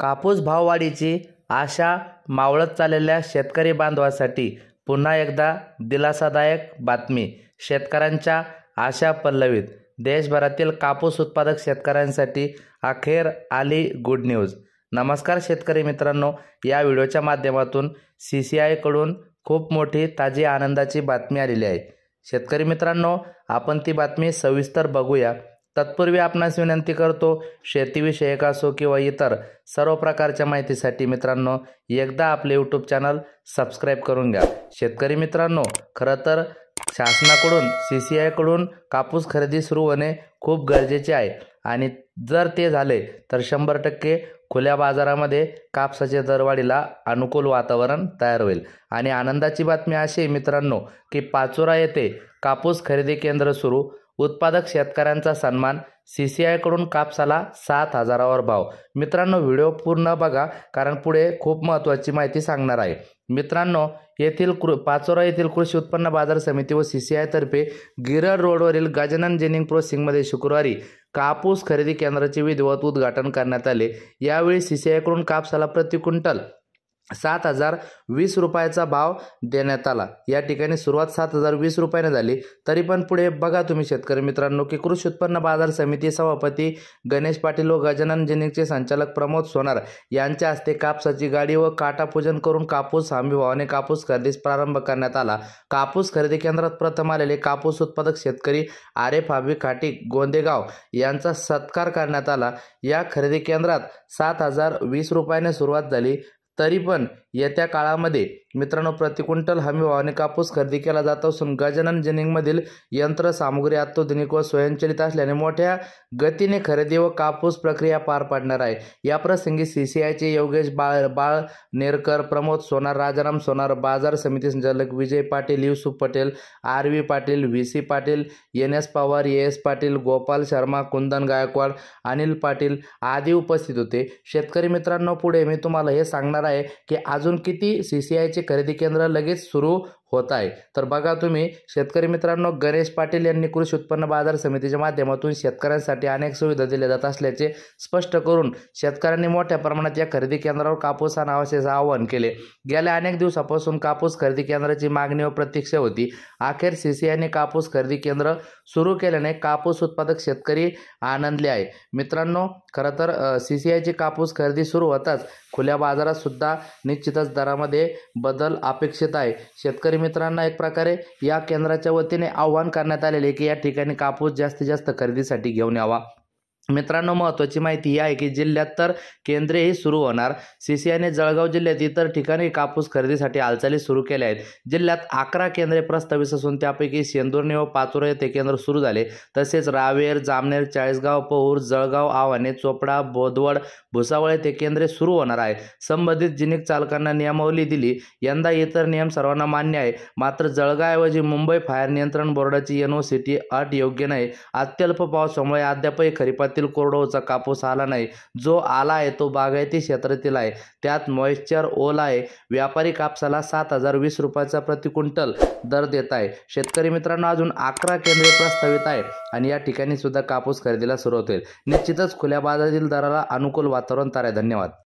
कापूस भाववाढीची आशा मावळत चाललेल्या शेतकरी बांधवासाठी पुन्हा एकदा दिलासादायक बातमी. शेतकऱ्यांच्या आशा पल्लवीत. देशभरातील कापूस उत्पादक शेतकऱ्यांसाठी अखेर आली गुड न्यूज नमस्कार शेतकरी मित्रांनो. या व्हिडिओच्या माध्यमातून सी सी आयकडून खूप मोठी ताजी आनंदाची बातमी आलेली आहे. शेतकरी मित्रांनो आपण ती बातमी सविस्तर बघूया. तत्पूर्वी आपणास विनंती करतो शेतीविषयक असो किंवा इतर सर्व प्रकारच्या माहितीसाठी मित्रांनो एकदा आपले यूट्यूब चॅनल सबस्क्राईब करून घ्या. शेतकरी मित्रांनो खरं तर शासनाकडून सी सी आयकडून कापूस खरेदी सुरू होणे खूप गरजेचे आहे. आणि जर ते झाले तर शंभर टक्के खुल्या बाजारामध्ये कापसाच्या दरवाढीला अनुकूल वातावरण तयार होईल. आणि आनंदाची बातमी अशी मित्रांनो की पाचोरा येथे कापूस खरेदी केंद्र सुरू उत्पादक शेतकऱ्यांचा सन्मान सी सी आयकडून कापसाला सात हजारावर भाव. मित्रांनो व्हिडिओ पूर्ण बघा कारण पुढे खूप महत्त्वाची माहिती सांगणार आहे. मित्रांनो येथील कृ पाचोरा येथील कृषी उत्पन्न बाजार समिती व सी सी आयतर्फे गिरड रोडवरील गजानन जेनिंग प्रोसेसिंगमध्ये शुक्रवारी कापूस खरेदी केंद्राचे विधिवत उद्घाटन करण्यात आले. यावेळी सी सी आयकडून कापसाला प्रति क्विंटल सात हजार वीस रुपयाचा भाव देण्यात आला. या ठिकाणी सुरुवात सात हजार वीस रुपयाने झाली. तरी पण पुढे बघा तुम्ही शेतकरी मित्रांनो की कृषी उत्पन्न बाजार समिती सभापती गणेश पाटील व गजानन जेनिंगचे संचालक प्रमोद सोनार यांच्या हस्ते कापसाची गाडी व काटापूजन करून कापूस हमी भावाने कापूस खरेदीस प्रारंभ करण्यात आला. कापूस खरेदी केंद्रात प्रथम आलेले कापूस उत्पादक शेतकरी आरेफ हाबी खाटी गोंदेगाव यांचा सत्कार करण्यात आला. या खरेदी केंद्रात सात हजार वीस रुपयाने सुरुवात झाली. तरी पण येत्या काळामध्ये मित्रांनो प्रतिक्विंटल हमी भावाने कापूस खरेदी केला जात असून गजानन जिनिंगमधील यंत्रसामुग्री अत्याधुनिक व स्वयंचलित असल्याने मोठ्या गतीने खरेदी व कापूस प्रक्रिया पार पाडणार आहे. या प्रसंगी सी सी आयचे योगेश बाळ बाळ नेरकर प्रमोद सोनार राजाराम सोनार बाजार समिती संचालक Vijay Patil Yusuf Patel R V Patil V C Patil N S Pawar A S Patil Gopal Sharma Kundan Gaikwad Anil Patil आदी उपस्थित होते. शेतकरी मित्रांनो पुढे मी तुम्हाला हे सांगणार आहे की आज अजून किती सी सी आयचे खरेदी केंद्र लगेच सुरू होत आहे. तर बघा तुम्ही शेतकरी मित्रांनो गणेश पाटील यांनी कृषी उत्पन्न बाजार समितीच्या माध्यमातून शेतकऱ्यांसाठी अनेक सुविधा दिल्या जात असल्याचे स्पष्ट करून शेतकऱ्यांनी मोठ्या प्रमाणात या खरेदी केंद्रावर कापूस आणावयाचे आवाहन केले. गेल्या अनेक दिवसापासून कापूस खरेदी केंद्राची मागणी व प्रतीक्षा होती. अखेर सी सी आयने कापूस खरेदी केंद्र सुरू केल्याने कापूस उत्पादक शेतकरी आनंदले आहे. मित्रांनो खरं तर सी सी आयची कापूस खरेदी सुरू होताच खुल्या बाजारात सुद्धा निश्चितच दरामध्ये बदल अपेक्षित आहे. शेतकरी मित्रांना एक प्रकारे या केंद्राच्या वतीने आव्हान करण्यात आलेले की या ठिकाणी कापूस जास्तीत जास्त खरेदीसाठी घेऊन यावा. मित्रांनो महत्त्वाची माहिती ही आहे की जिल्ह्यात तर केंद्रेही सुरू होणार. सी सी आयने जळगाव जिल्ह्यात इतर ठिकाणी कापूस खरेदीसाठी हालचाली सुरू केल्या आहेत. जिल्ह्यात अकरा केंद्रे प्रस्तावित असून त्यापैकी सेंदुर्णी व पाचोरा येथे केंद्र सुरू झाले. तसेच रावेर जामनेर चाळीसगाव पहूर जळगाव आव्हाने चोपडा बोदवड भुसावळ येथे केंद्रे सुरू होणार आहे संबंधित जिनिक चालकांना नियमावली दिली. यंदा इतर नियम सर्वांना मान्य आहे. मात्र जळगावऐवजी मुंबई फायर नियंत्रण बोर्डाची युनिव्हर्सिटी अट योग्य नाही. अत्यल्प पावसामुळे अद्यापही खरीपात भागातील कोरडोचा कापूस आला नाही. जो आला आहे तो बागायती क्षेत्रातील आहे. त्यात मॉइश्चर ओला आहे. व्यापारी कापसाला सात हजार वीस रुपयाचा प्रति क्विंटल दर देत आहे. शेतकरी मित्रांनो अजून अकरा केंद्रे प्रस्तावित आहे आणि या ठिकाणी सुद्धा कापूस खरेदीला सुरू होतील निश्चितच खुल्या बाजारातील दराला अनुकूल वातावरण तयार आहे धन्यवाद.